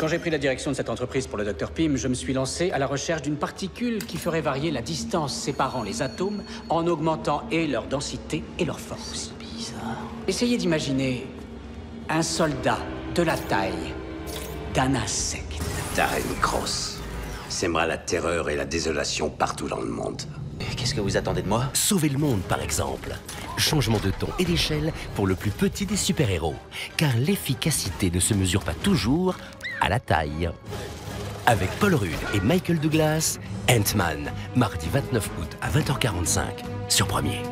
Quand j'ai pris la direction de cette entreprise pour le Dr Pym, je me suis lancé à la recherche d'une particule qui ferait varier la distance séparant les atomes en augmentant et leur densité et leur force. Bizarre. Essayez d'imaginer un soldat de la taille d'un insecte. Darren Cross sèmera la terreur et la désolation partout dans le monde. Qu'est-ce que vous attendez de moi? Sauver le monde, par exemple. Changement de ton et d'échelle pour le plus petit des super-héros. Car l'efficacité ne se mesure pas toujours à la taille. Avec Paul Rudd et Michael Douglas, Ant-Man, mardi 29 août à 20h45 sur Premier.